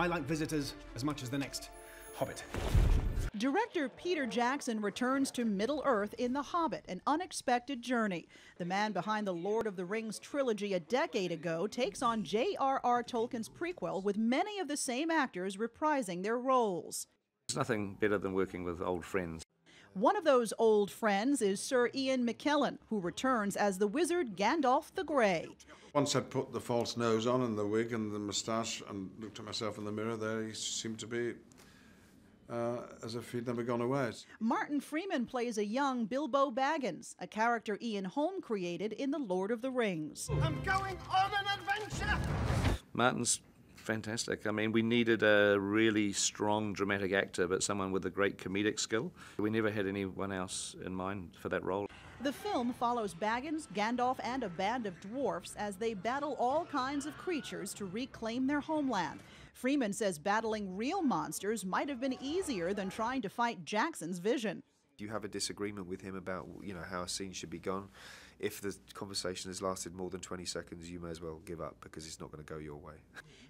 I like visitors as much as the next Hobbit. Director Peter Jackson returns to Middle Earth in The Hobbit, an unexpected journey. The man behind the Lord of the Rings trilogy a decade ago takes on J.R.R. Tolkien's prequel with many of the same actors reprising their roles. There's nothing better than working with old friends. One of those old friends is Sir Ian McKellen, who returns as the wizard Gandalf the Grey. Once I'd put the false nose on and the wig and the moustache and looked at myself in the mirror, there he seemed to be uh, as if he'd never gone away. Martin Freeman plays a young Bilbo Baggins, a character Ian Holm created in The Lord of the Rings. I'm going on an adventure! Martin's fantastic. I mean, we needed a really strong dramatic actor, but someone with a great comedic skill. We never had anyone else in mind for that role. The film follows Baggins, Gandalf, and a band of dwarfs as they battle all kinds of creatures to reclaim their homeland. Freeman says battling real monsters might have been easier than trying to fight Jackson's vision. Do you have a disagreement with him about you know how a scene should be gone. If the conversation has lasted more than 20 seconds, you may as well give up because it's not going to go your way.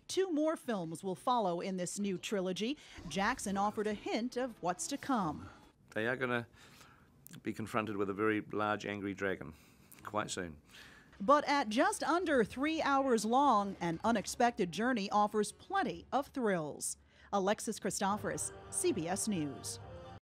Two more films will follow in this new trilogy. Jackson offered a hint of what's to come. They are going to be confronted with a very large, angry dragon quite soon. But at just under three hours long, an unexpected journey offers plenty of thrills. Alexis Christoforous, CBS News.